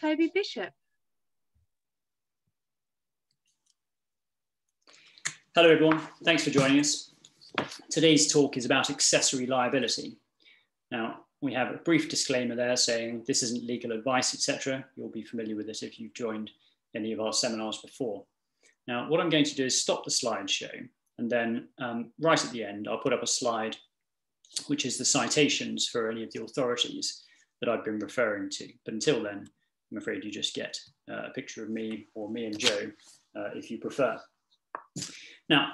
Toby Bishop. Hello everyone, thanks for joining us. Today's talk is about accessory liability. Now, we have a brief disclaimer there saying this isn't legal advice, etc. You'll be familiar with it if you've joined any of our seminars before. Now, what I'm going to do is stop the slideshow and then um, right at the end, I'll put up a slide which is the citations for any of the authorities that I've been referring to. But until then, I'm afraid you just get uh, a picture of me or me and Joe uh, if you prefer. Now,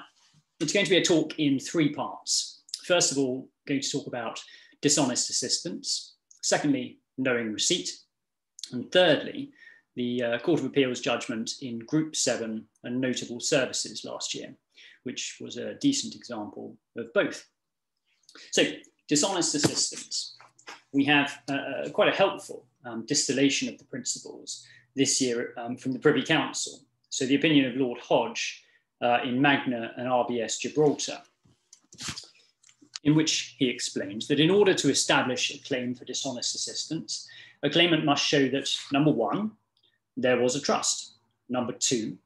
it's going to be a talk in three parts. First of all, going to talk about dishonest assistance. Secondly, knowing receipt. And thirdly, the uh, Court of Appeal's judgment in Group 7 and notable services last year, which was a decent example of both. So, dishonest assistance. We have uh, quite a helpful um, distillation of the principles this year um, from the Privy Council. So, the opinion of Lord Hodge uh, in Magna and RBS Gibraltar, in which he explains that in order to establish a claim for dishonest assistance, a claimant must show that number one, there was a trust. Number two,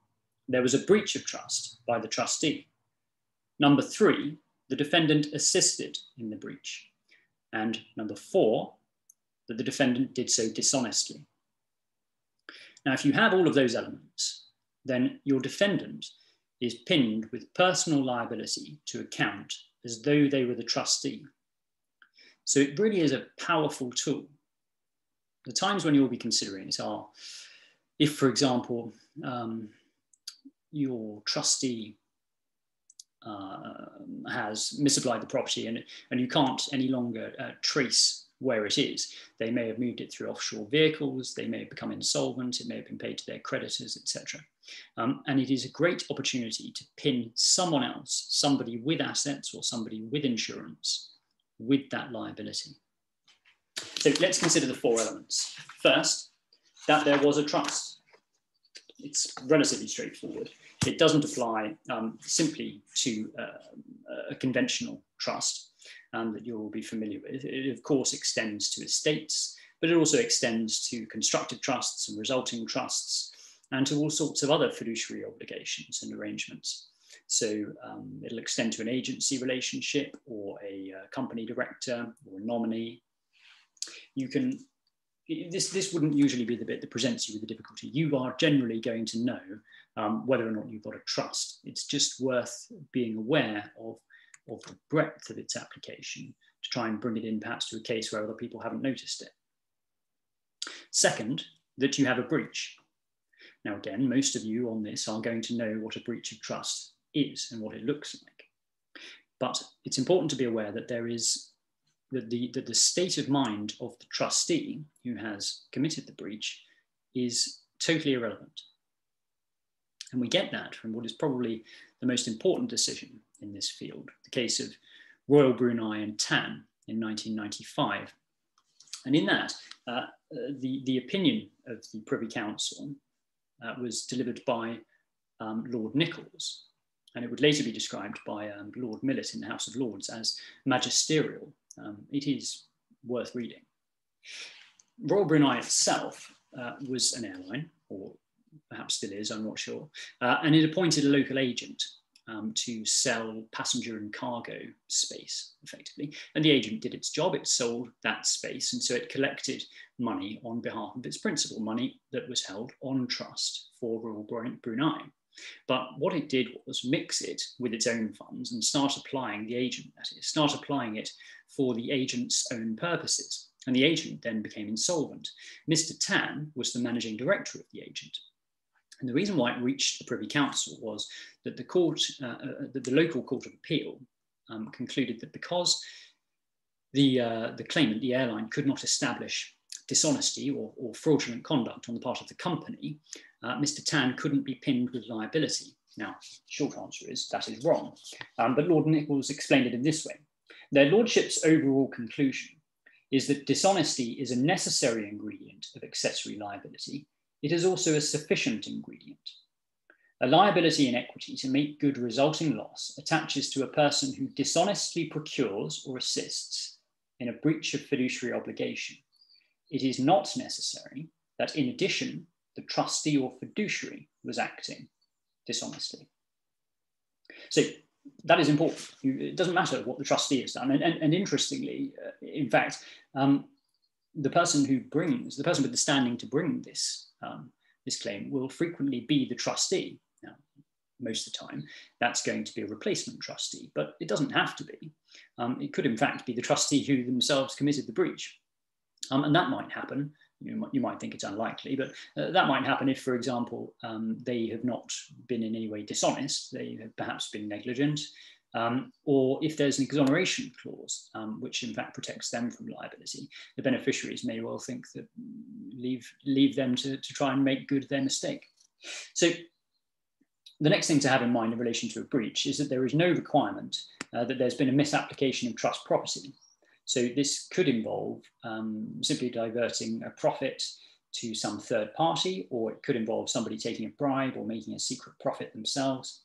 there was a breach of trust by the trustee. Number three, the defendant assisted in the breach. And number four, that the defendant did so dishonestly. Now, if you have all of those elements, then your defendant is pinned with personal liability to account as though they were the trustee. So it really is a powerful tool. The times when you'll be considering it are if, for example, um, your trustee uh, has misapplied the property and, and you can't any longer uh, trace where it is. They may have moved it through offshore vehicles, they may have become insolvent, it may have been paid to their creditors, etc. Um, and it is a great opportunity to pin someone else, somebody with assets or somebody with insurance, with that liability. So let's consider the four elements. First, that there was a trust. It's relatively straightforward. It doesn't apply um, simply to uh, a conventional trust um, that you'll be familiar with. It, of course, extends to estates, but it also extends to constructive trusts and resulting trusts, and to all sorts of other fiduciary obligations and arrangements. So um, it'll extend to an agency relationship or a uh, company director or a nominee. You can this, this wouldn't usually be the bit that presents you with the difficulty. You are generally going to know um, whether or not you've got a trust. It's just worth being aware of, of the breadth of its application to try and bring it in perhaps to a case where other people haven't noticed it. Second, that you have a breach. Now again, most of you on this are going to know what a breach of trust is and what it looks like. But it's important to be aware that there is that the, that the state of mind of the trustee who has committed the breach is totally irrelevant. And we get that from what is probably the most important decision in this field, the case of Royal Brunei and Tan in 1995. And in that, uh, uh, the, the opinion of the Privy Council uh, was delivered by um, Lord Nicholls, and it would later be described by um, Lord Millett in the House of Lords as magisterial um, it is worth reading. Royal Brunei itself uh, was an airline, or perhaps still is, I'm not sure, uh, and it appointed a local agent um, to sell passenger and cargo space effectively. And the agent did its job, it sold that space, and so it collected money on behalf of its principal, money that was held on trust for Royal Brunei. But what it did was mix it with its own funds and start applying the agent, that is, start applying it for the agent's own purposes. And the agent then became insolvent. Mr. Tan was the managing director of the agent. And the reason why it reached the Privy Council was that the court, uh, uh, that the local court of appeal um, concluded that because the, uh, the claimant, the airline, could not establish dishonesty or, or fraudulent conduct on the part of the company, uh, Mr. Tan couldn't be pinned with liability. Now, short answer is that is wrong. Um, but Lord Nicholls explained it in this way. Their lordship's overall conclusion is that dishonesty is a necessary ingredient of accessory liability. It is also a sufficient ingredient. A liability in equity to make good resulting loss attaches to a person who dishonestly procures or assists in a breach of fiduciary obligation. It is not necessary that in addition, the trustee or fiduciary was acting dishonestly. So that is important. It doesn't matter what the trustee has done. And, and, and interestingly, uh, in fact, um, the person who brings, the person with the standing to bring this, um, this claim will frequently be the trustee. Now, most of the time, that's going to be a replacement trustee, but it doesn't have to be. Um, it could, in fact, be the trustee who themselves committed the breach. Um, and that might happen. You, might, you might think it's unlikely, but uh, that might happen if, for example, um, they have not been in any way dishonest, they have perhaps been negligent, um, or if there's an exoneration clause, um, which in fact protects them from liability, the beneficiaries may well think that leave, leave them to, to try and make good their mistake. So the next thing to have in mind in relation to a breach is that there is no requirement uh, that there's been a misapplication of trust property. So this could involve um, simply diverting a profit to some third party, or it could involve somebody taking a bribe or making a secret profit themselves.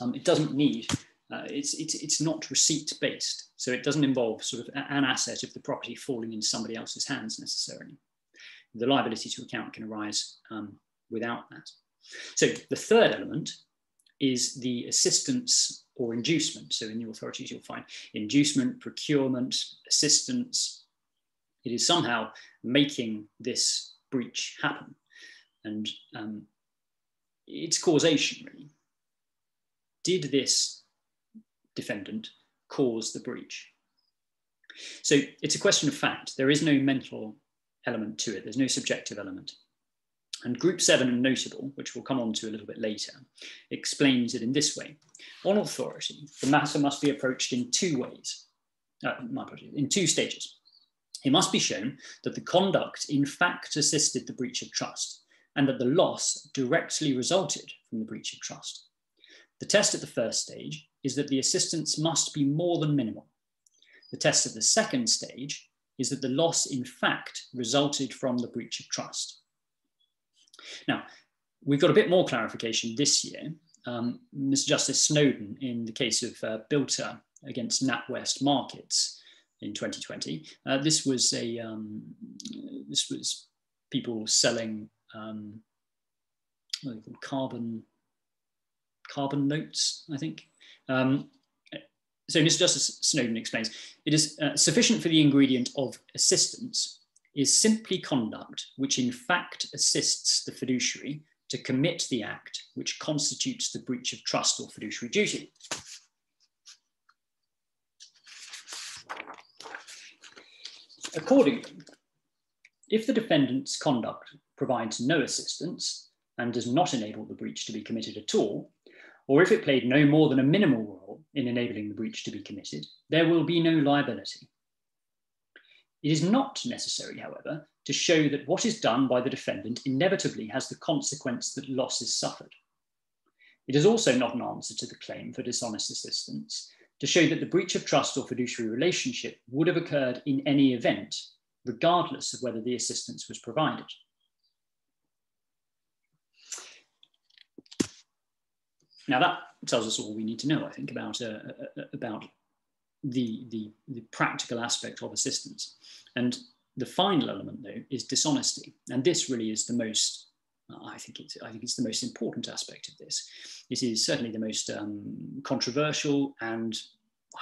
Um, it doesn't need, uh, it's, it's, it's not receipt based. So it doesn't involve sort of an asset of the property falling into somebody else's hands necessarily. The liability to account can arise um, without that. So the third element is the assistance or inducement. So in the authorities, you'll find inducement, procurement, assistance. It is somehow making this breach happen. And um, it's causation, really. Did this defendant cause the breach? So it's a question of fact. There is no mental element to it. There's no subjective element. And group seven, and notable, which we'll come on to a little bit later, explains it in this way. On authority, the matter must be approached in two ways, uh, my apologies, in two stages. It must be shown that the conduct in fact assisted the breach of trust and that the loss directly resulted from the breach of trust. The test at the first stage is that the assistance must be more than minimal. The test at the second stage is that the loss in fact resulted from the breach of trust. Now, we've got a bit more clarification this year. Um, Mr. Justice Snowden, in the case of uh, Bilta against NatWest Markets in 2020, uh, this was a um, this was people selling um, carbon carbon notes, I think. Um, so Mr. Justice Snowden explains, it is uh, sufficient for the ingredient of assistance is simply conduct which in fact assists the fiduciary to commit the act which constitutes the breach of trust or fiduciary duty. Accordingly, if the defendant's conduct provides no assistance and does not enable the breach to be committed at all, or if it played no more than a minimal role in enabling the breach to be committed, there will be no liability. It is not necessary, however, to show that what is done by the defendant inevitably has the consequence that loss is suffered. It is also not an answer to the claim for dishonest assistance to show that the breach of trust or fiduciary relationship would have occurred in any event, regardless of whether the assistance was provided. Now that tells us all we need to know, I think, about, uh, uh about the, the, the practical aspect of assistance. And the final element, though, is dishonesty. And this really is the most, I think it's, I think it's the most important aspect of this. It is certainly the most um, controversial and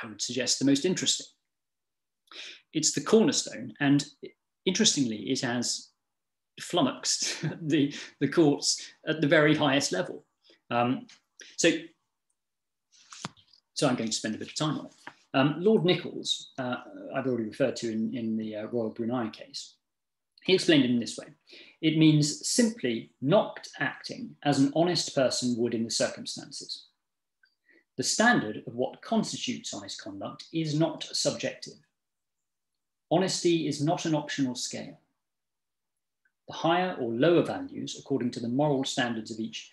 I would suggest the most interesting. It's the cornerstone. And interestingly, it has flummoxed the, the courts at the very highest level. Um, so, so I'm going to spend a bit of time on it. Um, Lord Nicholls, uh, I've already referred to in, in the uh, Royal Brunei case, he explained it in this way. It means simply not acting as an honest person would in the circumstances. The standard of what constitutes honest conduct is not subjective. Honesty is not an optional scale. The higher or lower values, according to the moral standards of each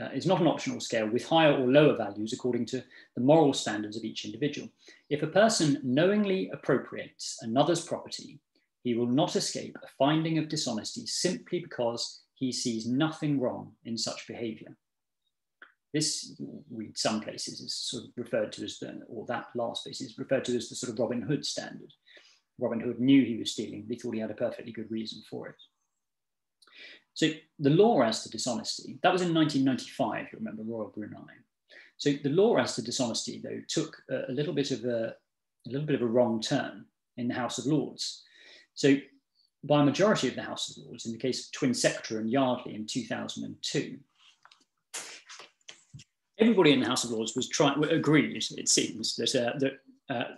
uh, is not an optional scale with higher or lower values according to the moral standards of each individual. If a person knowingly appropriates another's property, he will not escape a finding of dishonesty simply because he sees nothing wrong in such behavior. This, read some places, is sort of referred to as the, or that last piece is referred to as the sort of Robin Hood standard. Robin Hood knew he was stealing, but he thought he had a perfectly good reason for it. So the law as to dishonesty, that was in 1995, you remember, Royal Brunei. So the law as to dishonesty, though, took a, little bit of a, a little bit of a wrong turn in the House of Lords. So by a majority of the House of Lords, in the case of Twinsectra and Yardley in 2002, everybody in the House of Lords was trying agreed, it seems, that uh, that, uh,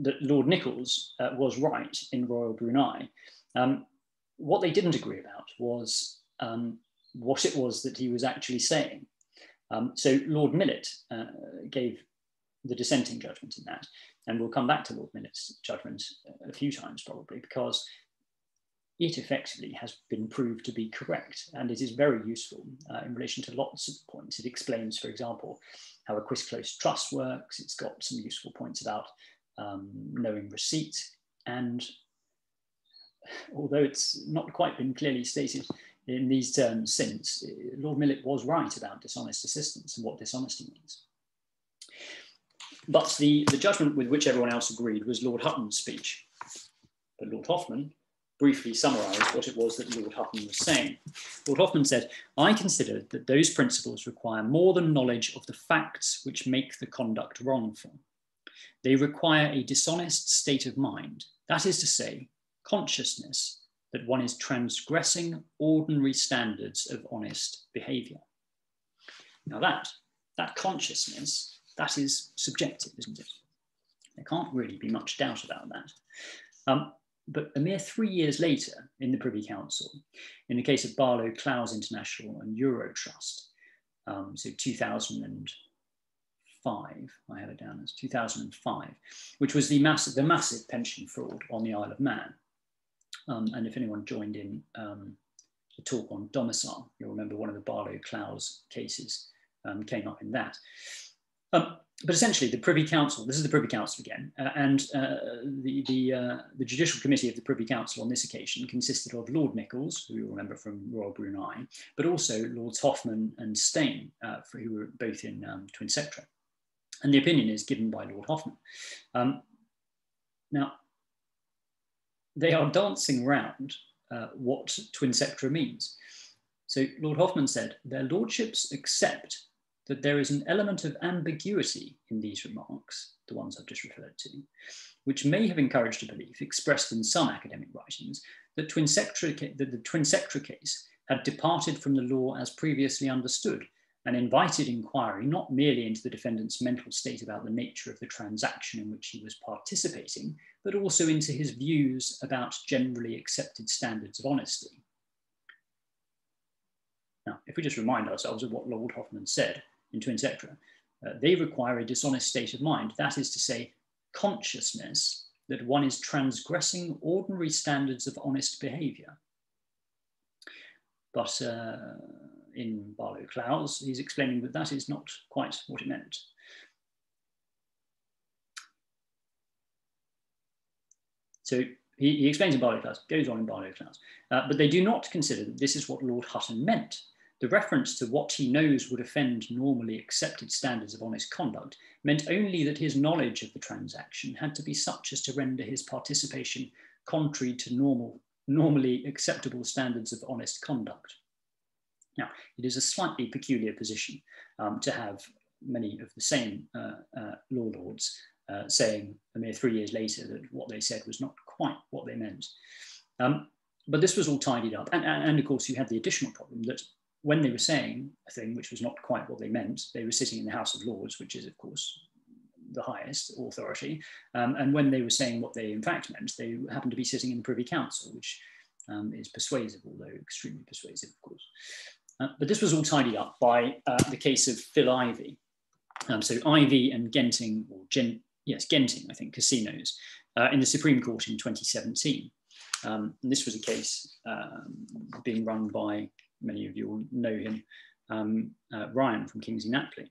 that Lord Nicholls uh, was right in Royal Brunei. Um, what they didn't agree about was um, what it was that he was actually saying. Um, so Lord Millett uh, gave the dissenting judgment in that, and we'll come back to Lord Millett's judgment a few times probably because it effectively has been proved to be correct and it is very useful uh, in relation to lots of points. It explains, for example, how a Quistclose trust works. It's got some useful points about um, knowing receipt and although it's not quite been clearly stated in these terms since, Lord Millett was right about dishonest assistance and what dishonesty means. But the, the judgment with which everyone else agreed was Lord Hutton's speech. But Lord Hoffmann briefly summarised what it was that Lord Hutton was saying. Lord Hoffmann said, I consider that those principles require more than knowledge of the facts which make the conduct wrongful. They require a dishonest state of mind, that is to say, consciousness that one is transgressing ordinary standards of honest behaviour. Now that, that consciousness, that is subjective, isn't it? There can't really be much doubt about that. Um, but a mere three years later, in the Privy Council, in the case of Barlow Clowes International and Eurotrust, um, so 2005, I have it down as 2005, which was the massive, the massive pension fraud on the Isle of Man. Um, and if anyone joined in um, the talk on domicile, you'll remember one of the Barlow Clowes cases um, came up in that. Um, but essentially, the Privy Council, this is the Privy Council again, uh, and uh, the, the, uh, the Judicial Committee of the Privy Council on this occasion consisted of Lord Nicholls, who you'll remember from Royal Brunei, but also Lords Hoffmann and Steyn, uh, for, who were both in um, Twinsectra. And the opinion is given by Lord Hoffmann. Um, now, they are dancing around uh, what Twinsectra means. So Lord Hoffmann said, their lordships accept that there is an element of ambiguity in these remarks, the ones I've just referred to, which may have encouraged a belief expressed in some academic writings that, twin that the Twinsectra case had departed from the law as previously understood and invited inquiry not merely into the defendant's mental state about the nature of the transaction in which he was participating, but also into his views about generally accepted standards of honesty. Now, if we just remind ourselves of what Lord Hoffmann said, in Twinsectra, uh, they require a dishonest state of mind. That is to say, consciousness that one is transgressing ordinary standards of honest behavior. But uh, in Barlow Clowes, he's explaining that that is not quite what it meant. So he, he explains in Barlow Clowes, goes on in Barlow Clowes, uh, but they do not consider that this is what Lord Hutton meant the reference to what he knows would offend normally accepted standards of honest conduct meant only that his knowledge of the transaction had to be such as to render his participation contrary to normal, normally acceptable standards of honest conduct. Now, it is a slightly peculiar position um, to have many of the same uh, uh, law lords uh, saying a mere three years later that what they said was not quite what they meant. Um, but this was all tidied up. And, and, and, of course, you had the additional problem that when they were saying a thing which was not quite what they meant, they were sitting in the House of Lords, which is, of course, the highest authority. Um, and when they were saying what they in fact meant, they happened to be sitting in the Privy Council, which um, is persuasive, although extremely persuasive, of course. Uh, but this was all tidied up by uh, the case of Phil Ivey. Um, so Ivey and Genting, or Gen yes, Genting, I think, casinos, uh, in the Supreme Court in 2017. Um, and this was a case um, being run by many of you will know him, um, uh, Ryan from Kingsley Napley.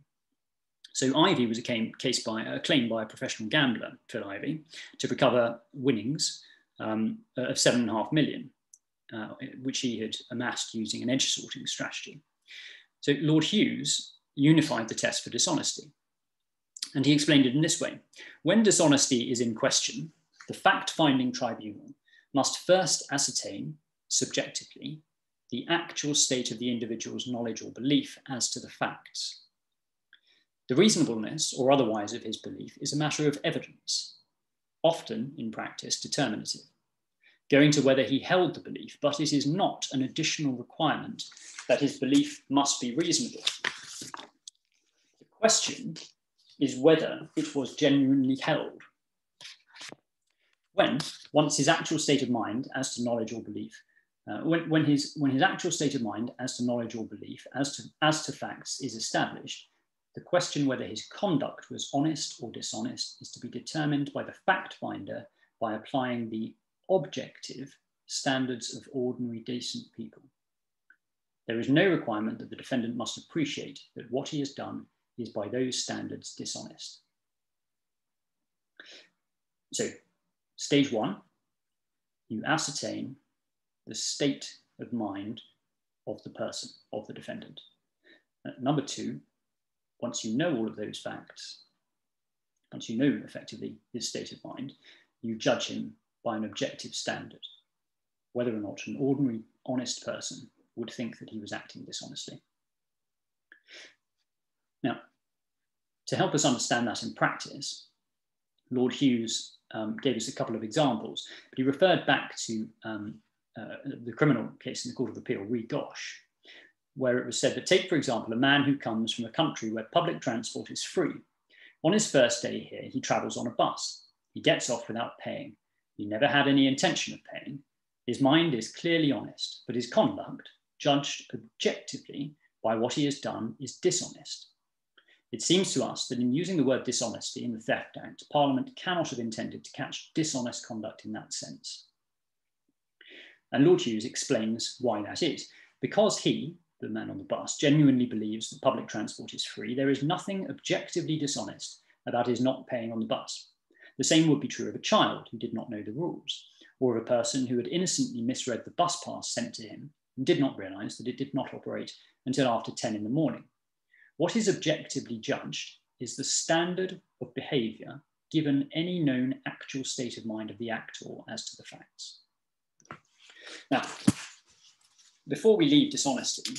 So Ivey was a case by a claim by a professional gambler, Phil Ivey, to recover winnings um, of seven and a half million, uh, which he had amassed using an edge sorting strategy. So Lord Hughes unified the test for dishonesty. And he explained it in this way. When dishonesty is in question, the fact-finding tribunal must first ascertain subjectively the actual state of the individual's knowledge or belief as to the facts. The reasonableness or otherwise of his belief is a matter of evidence, often in practice determinative, going to whether he held the belief, but it is not an additional requirement that his belief must be reasonable. The question is whether it was genuinely held. When, once his actual state of mind as to knowledge or belief, uh, when, when, his, when his actual state of mind as to knowledge or belief, as to, as to facts, is established, the question whether his conduct was honest or dishonest is to be determined by the fact finder by applying the objective standards of ordinary decent people. There is no requirement that the defendant must appreciate that what he has done is by those standards dishonest. So, stage one, you ascertain the state of mind of the person, of the defendant. Uh, number two, once you know all of those facts, once you know effectively his state of mind, you judge him by an objective standard, whether or not an ordinary, honest person would think that he was acting dishonestly. Now, to help us understand that in practice, Lord Hughes um, gave us a couple of examples, but he referred back to um, uh, the criminal case in the Court of Appeal, Re Ghosh, where it was said that take, for example, a man who comes from a country where public transport is free. On his first day here, he travels on a bus. He gets off without paying. He never had any intention of paying. His mind is clearly honest, but his conduct, judged objectively by what he has done, is dishonest. It seems to us that in using the word dishonesty in the Theft Act, Parliament cannot have intended to catch dishonest conduct in that sense. And Lord Hughes explains why that is. Because he, the man on the bus, genuinely believes that public transport is free, there is nothing objectively dishonest about his not paying on the bus. The same would be true of a child who did not know the rules, or of a person who had innocently misread the bus pass sent to him and did not realize that it did not operate until after 10 in the morning. What is objectively judged is the standard of behavior given any known actual state of mind of the actor as to the facts. Now, before we leave dishonesty,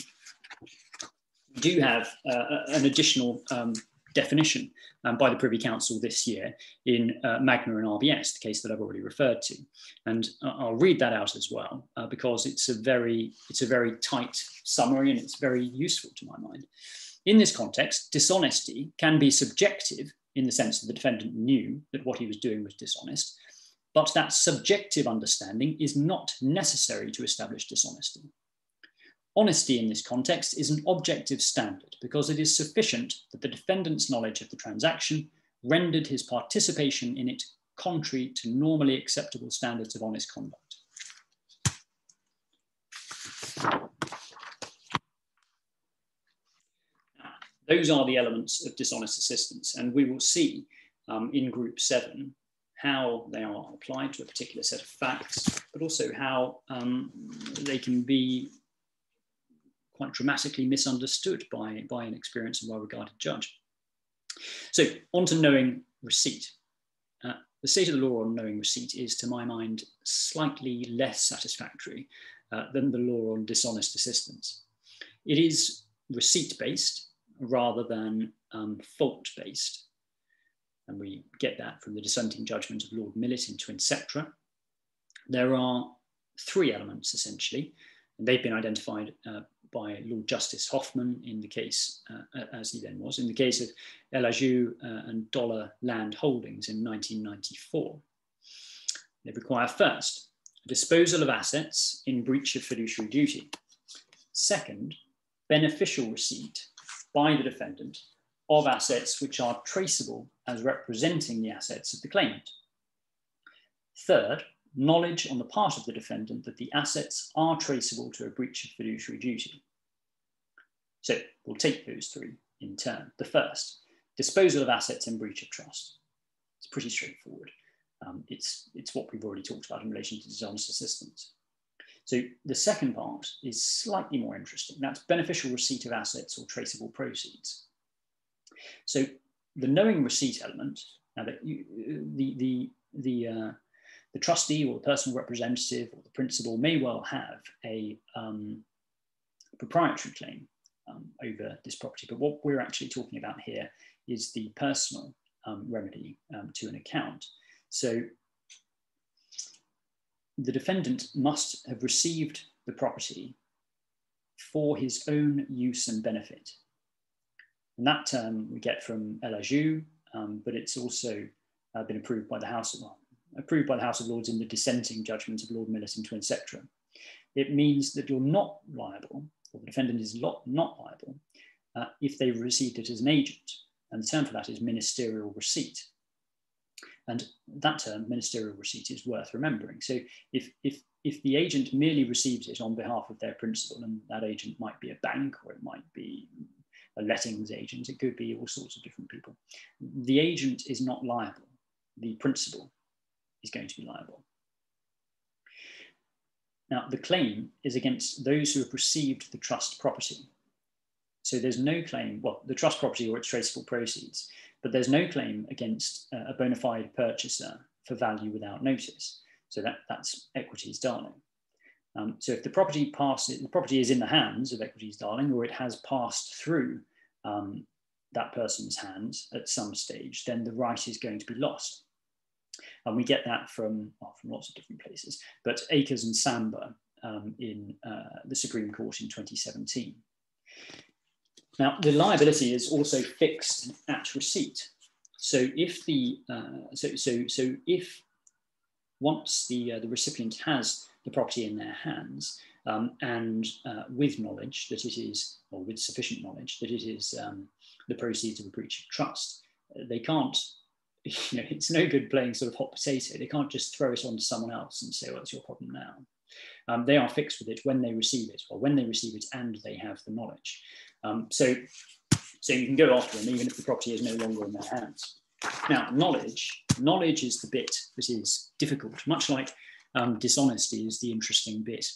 we do have uh, an additional um, definition um, by the Privy Council this year in uh, Magna and RBS, the case that I've already referred to. And I'll read that out as well, uh, because it's a, very, it's a very tight summary and it's very useful to my mind. In this context, dishonesty can be subjective in the sense that the defendant knew that what he was doing was dishonest, but that subjective understanding is not necessary to establish dishonesty. Honesty in this context is an objective standard because it is sufficient that the defendant's knowledge of the transaction rendered his participation in it contrary to normally acceptable standards of honest conduct. Those are the elements of dishonest assistance, and we will see um, in group seven how they are applied to a particular set of facts, but also how um, they can be quite dramatically misunderstood by, by an experienced and well-regarded judge. So on to knowing receipt. Uh, the state of the law on knowing receipt is, to my mind, slightly less satisfactory uh, than the law on dishonest assistance. It is receipt-based rather than um, fault-based. And we get that from the dissenting judgment of Lord Millett in Sceptra. There are three elements, essentially, and they've been identified uh, by Lord Justice Hoffmann in the case, uh, as he then was, in the case of El Ajou uh, and Dollar Land Holdings in 1994. They require first, a disposal of assets in breach of fiduciary duty. Second, beneficial receipt by the defendant of assets which are traceable as representing the assets of the claimant. Third, knowledge on the part of the defendant that the assets are traceable to a breach of fiduciary duty. So we'll take those three in turn. The first, disposal of assets in breach of trust. It's pretty straightforward. Um, it's, it's what we've already talked about in relation to dishonest assistance. So the second part is slightly more interesting. That's beneficial receipt of assets or traceable proceeds. So the knowing receipt element, now that you, the, the, the, uh, the trustee or the personal representative or the principal may well have a, um, proprietary claim um, over this property. But what we're actually talking about here is the personal um, remedy um, to an account. So the defendant must have received the property for his own use and benefit. And that term we get from El Ajou, um, but it's also uh, been approved by the House of approved by the House of Lords in the dissenting judgment of Lord Millicent to etc. It means that you're not liable, or the defendant is not, not liable, uh, if they received it as an agent. And the term for that is ministerial receipt. And that term, ministerial receipt, is worth remembering. So if, if, if the agent merely receives it on behalf of their principal, and that agent might be a bank or it might be a lettings agent, it could be all sorts of different people. The agent is not liable, the principal is going to be liable. Now, the claim is against those who have received the trust property. So there's no claim, well, the trust property or its traceable proceeds, but there's no claim against uh, a bona fide purchaser for value without notice. So that, that's equities darling. Um, so if the property passes, the property is in the hands of equities darling, or it has passed through um, that person's hands at some stage, then the right is going to be lost. And we get that from, well, from lots of different places, but Akers and Samba um, in uh, the Supreme Court in 2017. Now, the liability is also fixed at receipt. So if the, uh, so, so, so if once the, uh, the recipient has the property in their hands um, and uh, with knowledge that it is, or with sufficient knowledge that it is um, the proceeds of a breach of trust, they can't you know, it's no good playing sort of hot potato. They can't just throw it on to someone else and say, well, it's your problem now. Um, they are fixed with it when they receive it, or when they receive it and they have the knowledge. Um, so, so you can go after them even if the property is no longer in their hands. Now, knowledge, knowledge is the bit that is difficult, much like um, dishonesty is the interesting bit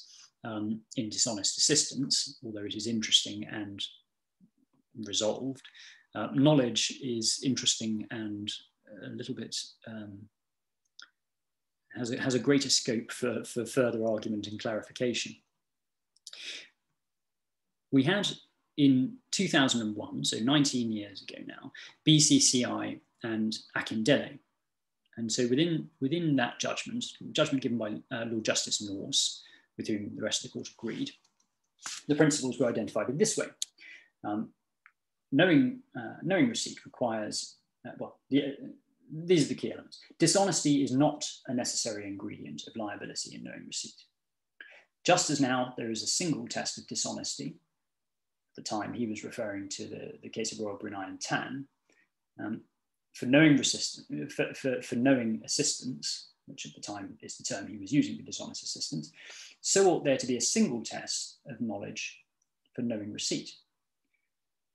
um, in dishonest assistance, although it is interesting and resolved. Uh, knowledge is interesting and a little bit um, has a, has a greater scope for, for further argument and clarification. We had in 2001, so 19 years ago now, BCCI and Akindele. And so within, within that judgment, judgment given by uh, Lord Justice Nourse, with whom the rest of the court agreed, the principles were identified in this way. Um, knowing, uh, knowing receipt requires uh, well, the, uh, these are the key elements. Dishonesty is not a necessary ingredient of liability in knowing receipt. Just as now there is a single test of dishonesty, at the time he was referring to the, the case of Royal Brunei and Tan, um, for knowing for, for, for knowing assistance, which at the time is the term he was using for dishonest assistance, so ought there to be a single test of knowledge for knowing receipt.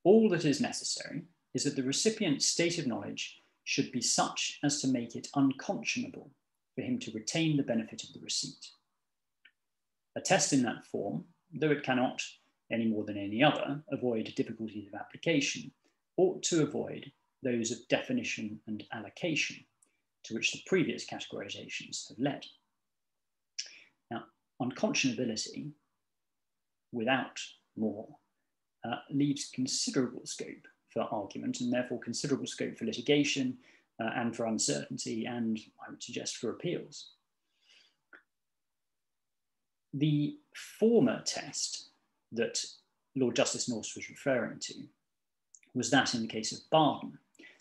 All that is necessary is that the recipient's state of knowledge should be such as to make it unconscionable for him to retain the benefit of the receipt. A test in that form, though it cannot, any more than any other, avoid difficulties of application, ought to avoid those of definition and allocation to which the previous categorizations have led. Now, unconscionability, without more, uh, leaves considerable scope for argument and therefore considerable scope for litigation uh, and for uncertainty and I would suggest for appeals. The former test that Lord Justice Nourse was referring to was that in the case of Baden.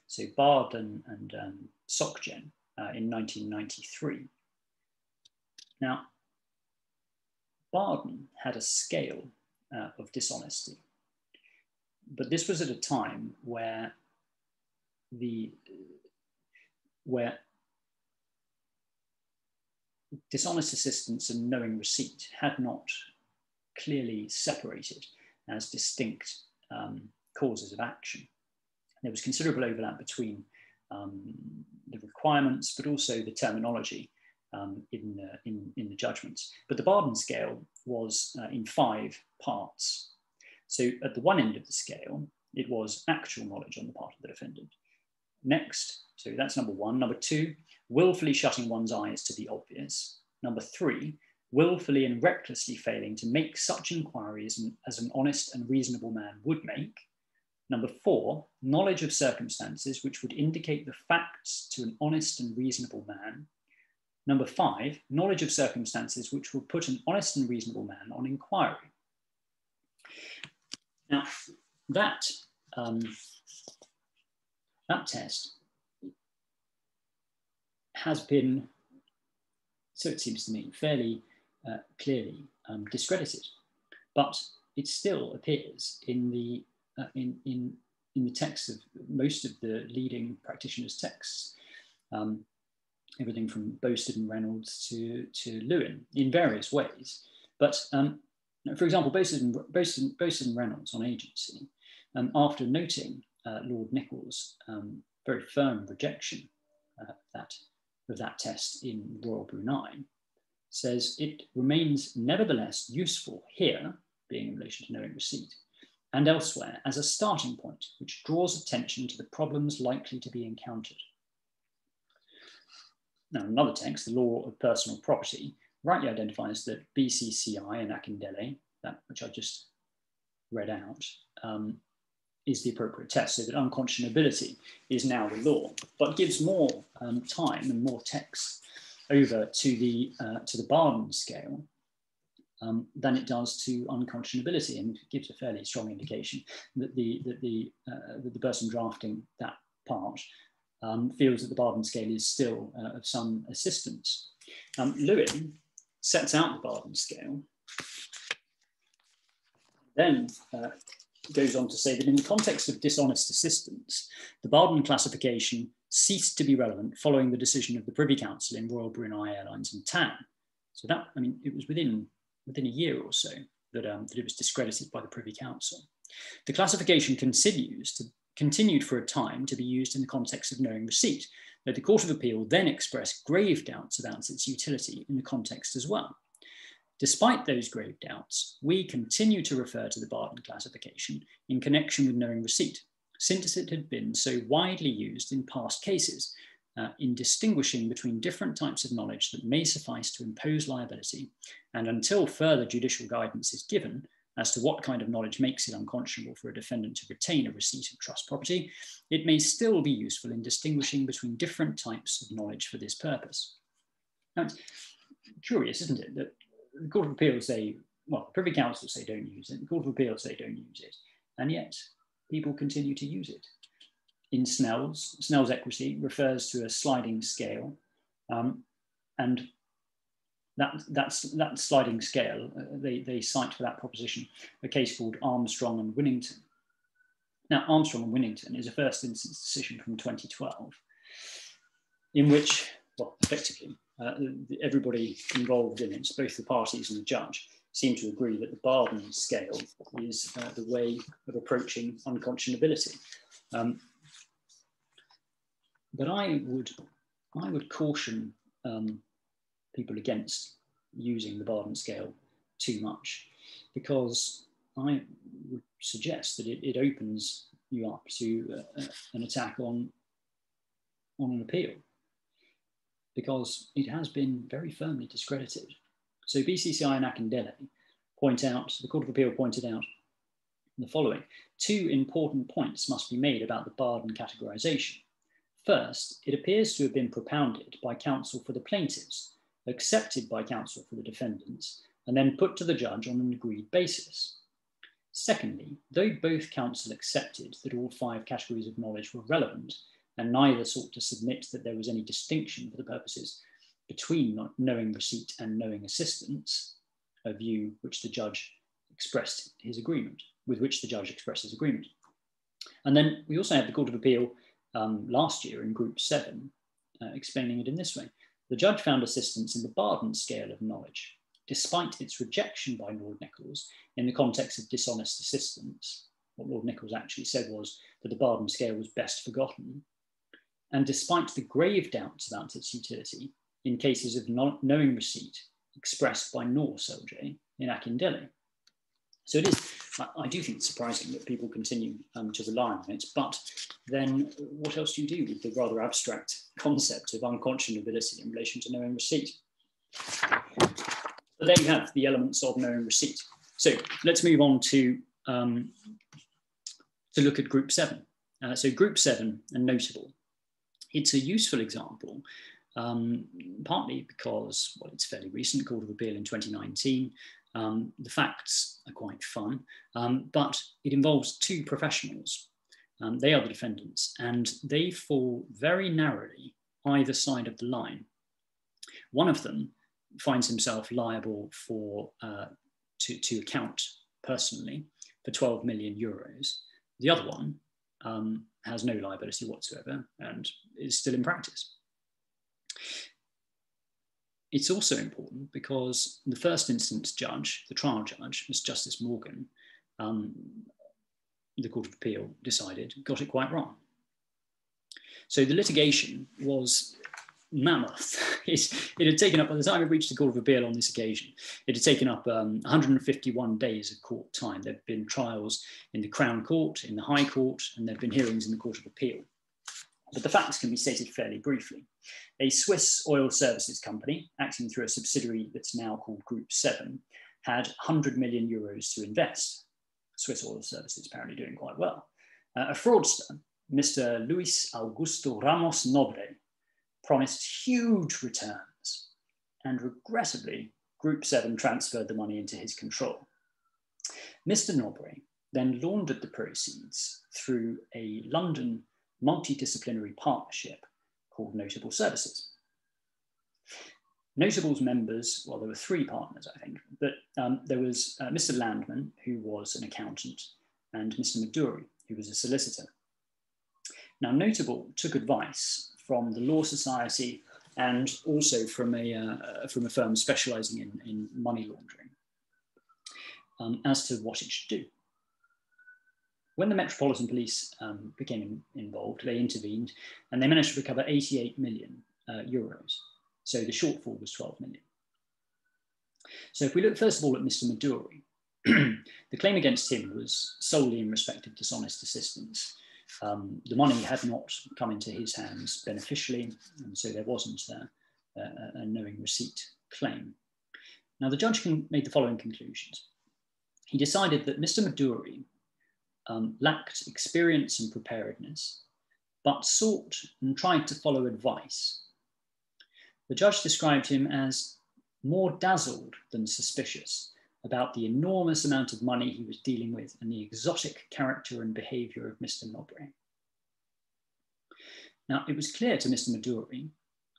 So Baden and um, Sokjen uh, in 1993. Now, Baden had a scale uh, of dishonesty but this was at a time where the where dishonest assistance and knowing receipt had not clearly separated as distinct um, causes of action. There was considerable overlap between um, the requirements, but also the terminology um, in, the, in, in, the judgments. But the Baden scale was uh, in five parts. So at the one end of the scale, it was actual knowledge on the part of the defendant. Next, so that's number one. Number two, willfully shutting one's eyes to the obvious. Number three, willfully and recklessly failing to make such inquiries as an honest and reasonable man would make. Number four, knowledge of circumstances which would indicate the facts to an honest and reasonable man. Number five, knowledge of circumstances which will put an honest and reasonable man on inquiry. Now, that, um, that test has been, so it seems to me, fairly uh, clearly um, discredited. But it still appears in the, uh, in, in, in the texts of most of the leading practitioners' texts. Um, everything from Bowstead and Reynolds to, to Lewin in various ways. But um, for example, Bowstead and Reynolds on agency, um, after noting uh, Lord Nicholls' um, very firm rejection uh, that, of that test in Royal Brunei, says it remains nevertheless useful here, being in relation to knowing receipt, and elsewhere as a starting point, which draws attention to the problems likely to be encountered. Now, another text, the law of personal property, rightly identifies that BCCI and Akindele, that which I just read out, um, is the appropriate test, so that unconscionability is now the law, but gives more um, time and more text over to the, uh, to the Baden scale um, than it does to unconscionability and gives a fairly strong indication that the, that the, uh, that the person drafting that part um, feels that the Baden scale is still uh, of some assistance. Um, Lewin sets out the Baden scale, then uh, goes on to say that in the context of dishonest assistance, the Baden classification ceased to be relevant following the decision of the Privy Council in Royal Brunei Airlines and TAN. So that, I mean, it was within, within a year or so that, um, that it was discredited by the Privy Council. The classification continues to, continued for a time to be used in the context of knowing receipt, the Court of Appeal then expressed grave doubts about its utility in the context as well. Despite those grave doubts, we continue to refer to the Baden classification in connection with knowing receipt, since it had been so widely used in past cases uh, in distinguishing between different types of knowledge that may suffice to impose liability, and until further judicial guidance is given as to what kind of knowledge makes it unconscionable for a defendant to retain a receipt of trust property, it may still be useful in distinguishing between different types of knowledge for this purpose. Now, it's curious, isn't it, that the Court of Appeal say, well, the Privy Council say don't use it, the Court of Appeal say don't use it, and yet people continue to use it. In Snell's, Snell's equity refers to a sliding scale, um, and that, that's, that sliding scale, uh, they, they cite for that proposition a case called Armstrong and Winnington. Now, Armstrong and Winnington is a first instance decision from 2012, in which, well, effectively, uh, everybody involved in it, both the parties and the judge, seem to agree that the Baden scale is uh, the way of approaching unconscionability. Um, but I would, I would caution um, people against using the Baden scale too much because I would suggest that it, it opens you up to uh, an attack on, on an appeal because it has been very firmly discredited. So BCCI and Akindele point out, the Court of Appeal pointed out the following. Two important points must be made about the Baden categorization. First, it appears to have been propounded by counsel for the plaintiffs, accepted by counsel for the defendants, and then put to the judge on an agreed basis. Secondly, though both counsel accepted that all five categories of knowledge were relevant, and neither sought to submit that there was any distinction for the purposes between knowing receipt and knowing assistance, a view which the judge expressed his agreement, with which the judge expressed his agreement. And then we also have the Court of Appeal um, last year in Group 7 uh, explaining it in this way. The judge found assistance in the Baden scale of knowledge, despite its rejection by Lord Nicholls in the context of dishonest assistance. What Lord Nicholls actually said was that the Baden scale was best forgotten and despite the grave doubts about its utility in cases of knowing receipt expressed by Nourse LJ in Akindele. So it is, I, do think it's surprising that people continue um, to rely on it, but then what else do you do with the rather abstract concept of unconscionability in relation to knowing receipt? There you have the elements of knowing receipt. So let's move on to, um, to look at group seven. Uh, so group seven and notable. It's a useful example, um, partly because, well, it's fairly recent, Court of Appeal in 2019. Um, the facts are quite fun, um, but it involves two professionals. Um, they are the defendants, and they fall very narrowly either side of the line. One of them finds himself liable for uh, to, to account personally for 12 million euros. The other one um, has no liability whatsoever and is still in practice. It's also important because the first instance judge, the trial judge, was Justice Morgan, um, the Court of Appeal decided got it quite wrong. So the litigation was mammoth. it had taken up, by the time it reached the Court of Appeal on this occasion, it had taken up um, 151 days of court time. There had been trials in the Crown Court, in the High Court, and there had been hearings in the Court of Appeal. But the facts can be stated fairly briefly. A Swiss oil services company, acting through a subsidiary that's now called Group 7, had 100 million euros to invest. Swiss oil services apparently doing quite well. Uh, a fraudster, Mr. Luis Augusto Ramos Nobre, promised huge returns, and regrettably, Group 7 transferred the money into his control. Mr. Nobre then laundered the proceeds through a London multidisciplinary partnership called Notable Services. Notable's members, well, there were three partners, I think, but um, there was uh, Mr. Landman, who was an accountant, and Mr. Maduri, who was a solicitor. Now, Notable took advice from the Law Society and also from a, uh, from a firm specializing in, in money laundering um, as to what it should do. When the Metropolitan Police um, became involved, they intervened and they managed to recover 88 million uh, euros. So the shortfall was 12 million. So if we look first of all at Mr. Maduri, the claim against him was solely in respect of dishonest assistance um, the money had not come into his hands beneficially, and so there wasn't a, a, a knowing receipt claim. Now, the judge made the following conclusions. He decided that Mr. Maduri um, lacked experience and preparedness, but sought and tried to follow advice. The judge described him as more dazzled than suspicious about the enormous amount of money he was dealing with and the exotic character and behavior of Mr. Nobre. Now, it was clear to Mr. Maduri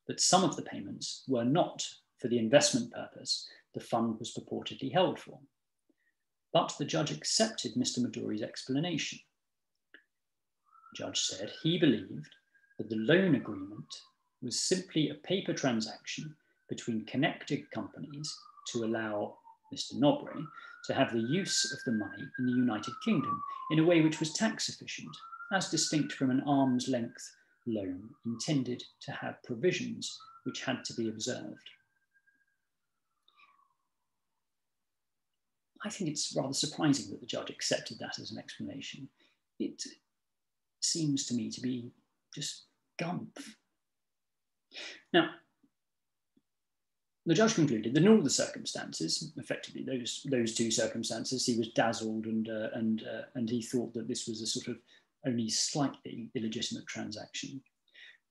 that some of the payments were not for the investment purpose the fund was purportedly held for. But the judge accepted Mr. Maduri's explanation. The judge said he believed that the loan agreement was simply a paper transaction between connected companies to allow Mr. Nobre, to have the use of the money in the United Kingdom in a way which was tax efficient, as distinct from an arm's length loan intended to have provisions which had to be observed. I think it's rather surprising that the judge accepted that as an explanation. It seems to me to be just gumph. Now, the judge concluded that in all the circumstances, effectively those those two circumstances, he was dazzled and uh, and uh, and he thought that this was a sort of only slightly illegitimate transaction.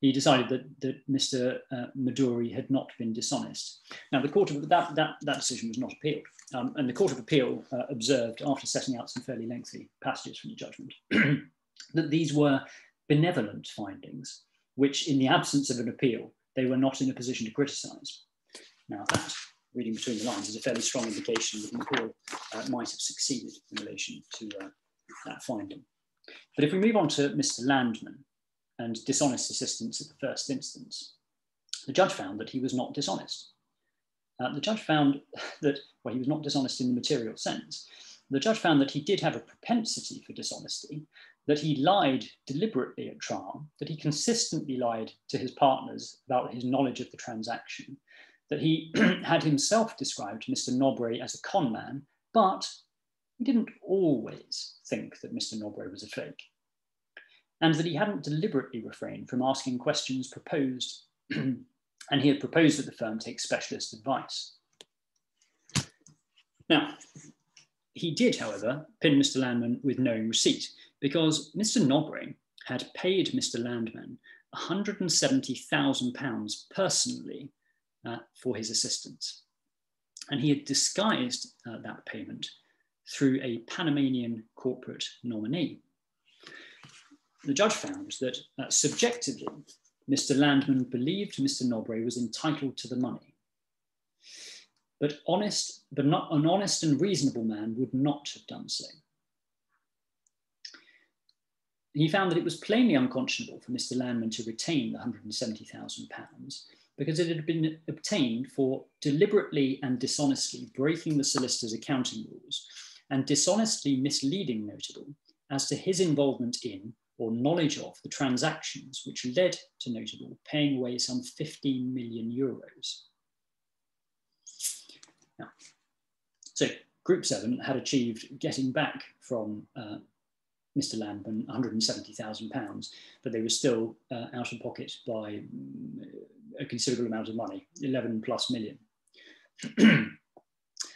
He decided that that Mr. Uh, Maduri had not been dishonest. Now the court of that that that decision was not appealed, um, and the court of appeal uh, observed after setting out some fairly lengthy passages from the judgment that these were benevolent findings, which in the absence of an appeal they were not in a position to criticise. Now that, reading between the lines, is a fairly strong indication that McCall uh, might have succeeded in relation to uh, that finding. But if we move on to Mr. Landman and dishonest assistance at the first instance, the judge found that he was not dishonest. Uh, the judge found that, well, he was not dishonest in the material sense. The judge found that he did have a propensity for dishonesty, that he lied deliberately at trial, that he consistently lied to his partners about his knowledge of the transaction, that he had himself described Mr. Nobre as a con man, but he didn't always think that Mr. Nobre was a fake, and that he hadn't deliberately refrained from asking questions proposed, and he had proposed that the firm take specialist advice. Now, he did, however, pin Mr. Landman with knowing receipt because Mr. Nobre had paid Mr. Landman £170,000 personally uh, for his assistance. And he had disguised uh, that payment through a Panamanian corporate nominee. The judge found that uh, subjectively, Mr. Landman believed Mr. Nobre was entitled to the money. But honest, but not an honest and reasonable man would not have done so. He found that it was plainly unconscionable for Mr. Landman to retain the £170,000 because it had been obtained for deliberately and dishonestly breaking the solicitor's accounting rules and dishonestly misleading Notable as to his involvement in or knowledge of the transactions which led to Notable paying away some 15 million euros. Now, so Group 7 had achieved getting back from uh, Mr. Landman £170,000, but they were still uh, out of pocket by mm, a considerable amount of money, 11 plus million.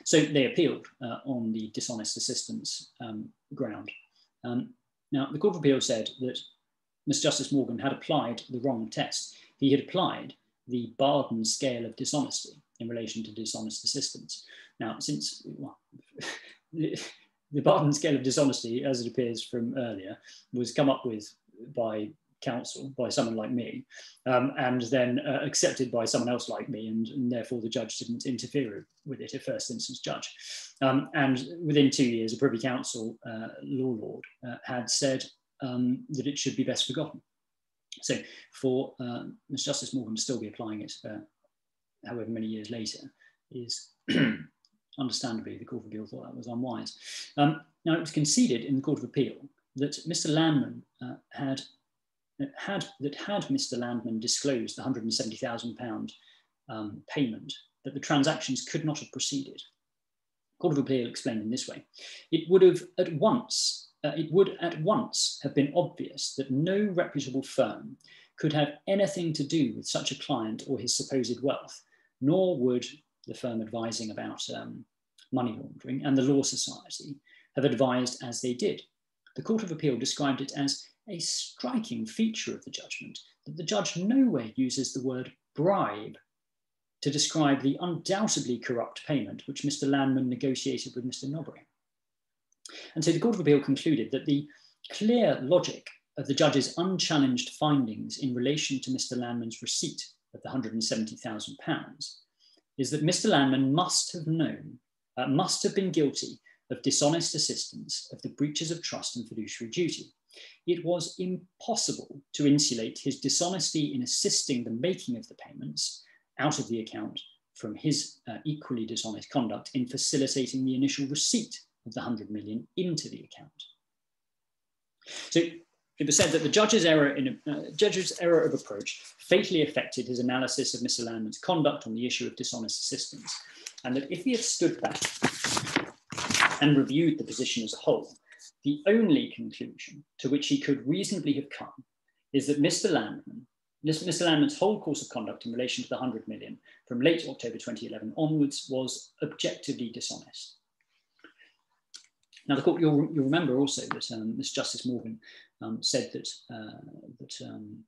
so they appealed uh, on the dishonest assistance um, ground. Um, now, the Court of Appeal said that Mr. Justice Morgan had applied the wrong test. He had applied the Baden scale of dishonesty in relation to dishonest assistance. Now, since well, the Baden scale of dishonesty, as it appears from earlier, was come up with by counsel, by someone like me, um, and then uh, accepted by someone else like me, and, and, therefore the judge didn't interfere with it, a first instance judge. Um, and within two years, a Privy Council uh, law lord uh, had said um, that it should be best forgotten. So for uh, Ms. Justice Morgan to still be applying it, uh, however many years later, is understandably, the Court of Appeal thought that was unwise. Um, now, it was conceded in the Court of Appeal that Mr. Landman uh, had, had, that had Mr. Landman disclosed the £170,000 um, payment, that the transactions could not have proceeded. Court of Appeal explained in this way. It would have at once, uh, it would at once have been obvious that no reputable firm could have anything to do with such a client or his supposed wealth, nor would the firm advising about um, money laundering, and the Law Society have advised as they did. The Court of Appeal described it as a striking feature of the judgment that the judge nowhere uses the word bribe to describe the undoubtedly corrupt payment which Mr. Landman negotiated with Mr. Nobre. And so the Court of Appeal concluded that the clear logic of the judge's unchallenged findings in relation to Mr. Landman's receipt of the £170,000 is that Mr. Landman must have known, uh, must have been guilty of dishonest assistance of the breaches of trust and fiduciary duty. It was impossible to insulate his dishonesty in assisting the making of the payments out of the account from his uh, equally dishonest conduct in facilitating the initial receipt of the 100 million into the account. So it was said that the judge's error, in, uh, judge's error of approach fatally affected his analysis of Mr. Landman's conduct on the issue of dishonest assistance, and that if he had stood back and reviewed the position as a whole, the only conclusion to which he could reasonably have come is that Mr. Landman, Mr. Landman's whole course of conduct in relation to the 100 million from late October 2011 onwards was objectively dishonest. Now, the court, you'll, you'll remember also that um, Ms. Justice Morgan um, said that, uh, that, um,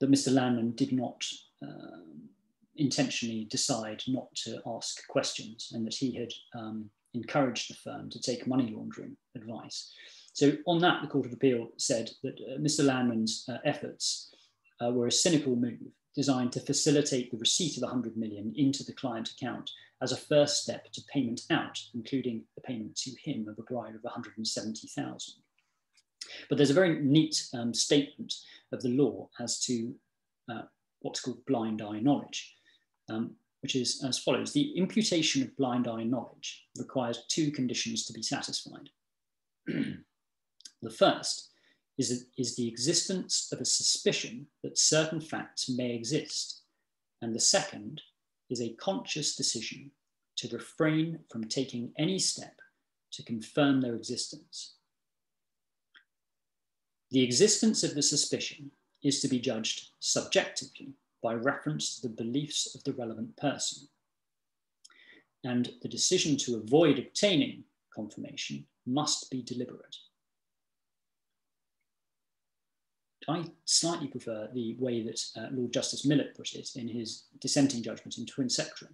that Mr. Landman did not uh, intentionally decide not to ask questions and that he had um, encouraged the firm to take money laundering advice. So on that, the Court of Appeal said that uh, Mr. Landman's uh, efforts uh, were a cynical move designed to facilitate the receipt of 100 million into the client account as a first step to payment out, including the payment to him of a bribe of 170,000. But there's a very neat um, statement of the law as to uh, what's called blind eye knowledge, um, which is as follows. The imputation of blind eye knowledge requires two conditions to be satisfied. the first is, is the existence of a suspicion that certain facts may exist. And the second is a conscious decision to refrain from taking any step to confirm their existence. The existence of the suspicion is to be judged subjectively by reference to the beliefs of the relevant person. and the decision to avoid obtaining confirmation must be deliberate. I slightly prefer the way that uh, Lord Justice Millett put it in his dissenting judgment in Twinsectra.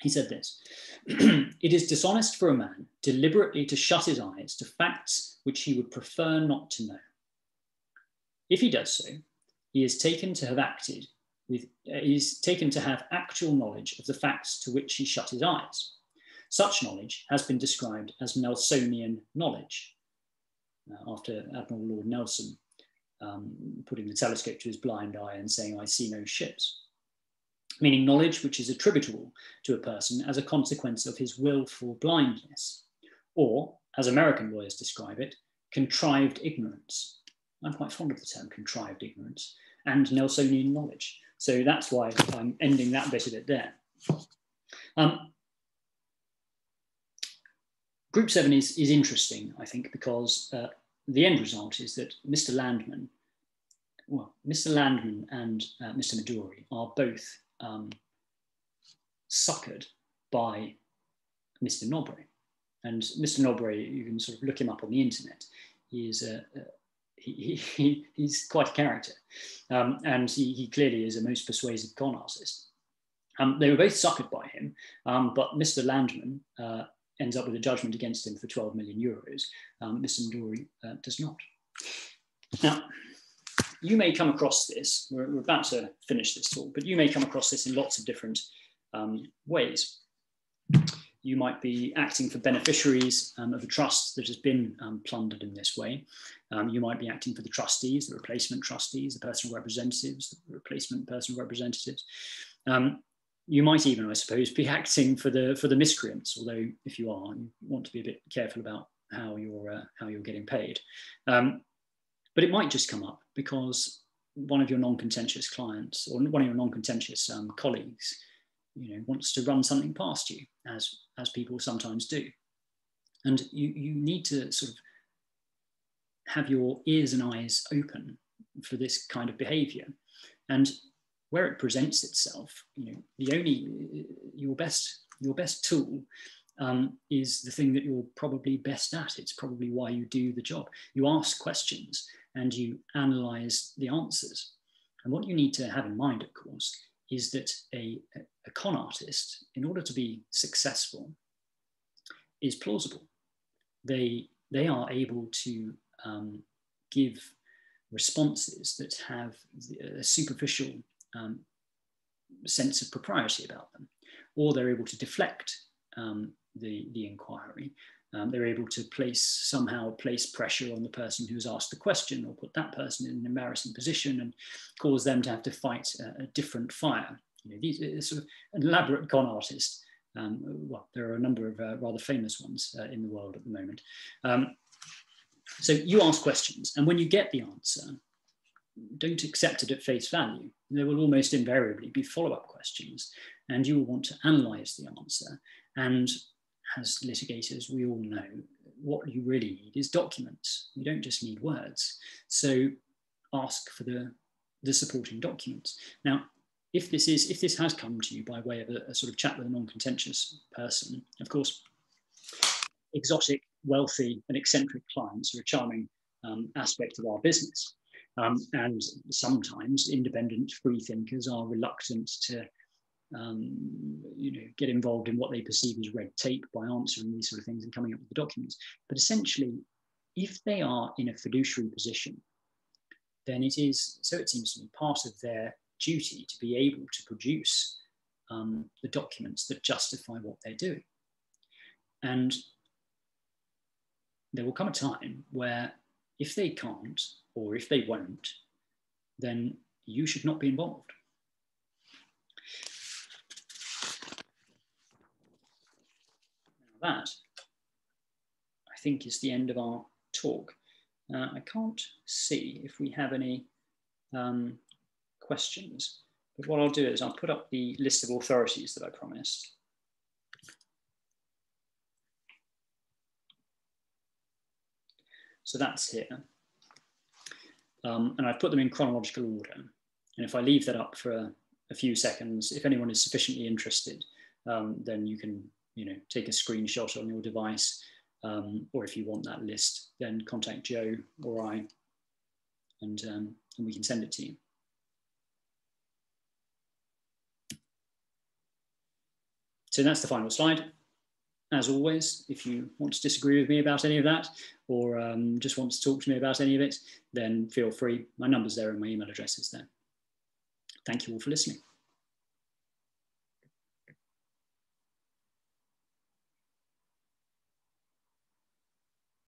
He said this It is dishonest for a man deliberately to shut his eyes to facts which he would prefer not to know. If he does so, he is taken to have acted with, uh, is taken to have actual knowledge of the facts to which he shut his eyes. Such knowledge has been described as Nelsonian knowledge, uh, after Admiral Lord Nelson um, putting the telescope to his blind eye and saying, I see no ships. Meaning knowledge which is attributable to a person as a consequence of his willful blindness, or, as American lawyers describe it, contrived ignorance. I'm quite fond of the term contrived ignorance and Nelsonian knowledge. So that's why I'm ending that bit of it there. Um, group seven is, is interesting, I think, because uh, the end result is that Mr. Landman, well, Mr. Landman and uh, Mr. Midori are both um, suckered by Mr. Nobre. And Mr. Nobre, you can sort of look him up on the internet. He is a, a he, he, he's quite a character. Um, and he, he, clearly is a most persuasive con artist. Um, they were both suckered by him, um, but Mr. Landman uh, ends up with a judgment against him for 12 million euros. Um, Mr. Midori uh, does not. Now, you may come across this, we're, we're, about to finish this talk, but you may come across this in lots of different um, ways. You might be acting for beneficiaries um, of a trust that has been um, plundered in this way. Um, you might be acting for the trustees, the replacement trustees, the personal representatives, the replacement personal representatives. Um, you might even, I suppose, be acting for the for the miscreants. Although, if you are, you want to be a bit careful about how you're uh, how you're getting paid. Um, but it might just come up because one of your non-contentious clients or one of your non-contentious um, colleagues, you know, wants to run something past you, as as people sometimes do, and you you need to sort of have your ears and eyes open for this kind of behavior. And where it presents itself, you know, the only your best your best tool um, is the thing that you're probably best at. It's probably why you do the job. You ask questions and you analyze the answers. And what you need to have in mind, of course, is that a, a con artist, in order to be successful, is plausible. They, they are able to um, give responses that have a superficial um, sense of propriety about them, or they're able to deflect um, the, the inquiry. Um, they're able to place somehow place pressure on the person who's asked the question or put that person in an embarrassing position and cause them to have to fight a, a different fire. You know, these are sort of an elaborate con artist. Um, well, there are a number of uh, rather famous ones uh, in the world at the moment. Um, so you ask questions, and when you get the answer, don't accept it at face value. There will almost invariably be follow up questions, and you will want to analyze the answer. And as litigators, we all know what you really need is documents. You don't just need words. So ask for the, the supporting documents. Now, if this is if this has come to you by way of a, a sort of chat with a non-contentious person, of course, exotic wealthy and eccentric clients are a charming um, aspect of our business. Um, and sometimes independent free thinkers are reluctant to um, you know, get involved in what they perceive as red tape by answering these sort of things and coming up with the documents. But essentially, if they are in a fiduciary position, then it is, so it seems to me, part of their duty to be able to produce um, the documents that justify what they're doing. And there will come a time where if they can't or if they won't, then you should not be involved. Now that, I think, is the end of our talk. Uh, I can't see if we have any um, questions, but what I'll do is I'll put up the list of authorities that I promised. So that's here. Um, and I've put them in chronological order. And if I leave that up for a, a few seconds, if anyone is sufficiently interested, um, then you can you know, take a screenshot on your device. Um, or if you want that list, then contact Joe or I and, um, and we can send it to you. So that's the final slide. As always, if you want to disagree with me about any of that or um, just want to talk to me about any of it, then feel free. My number's there and my email address is there. Thank you all for listening.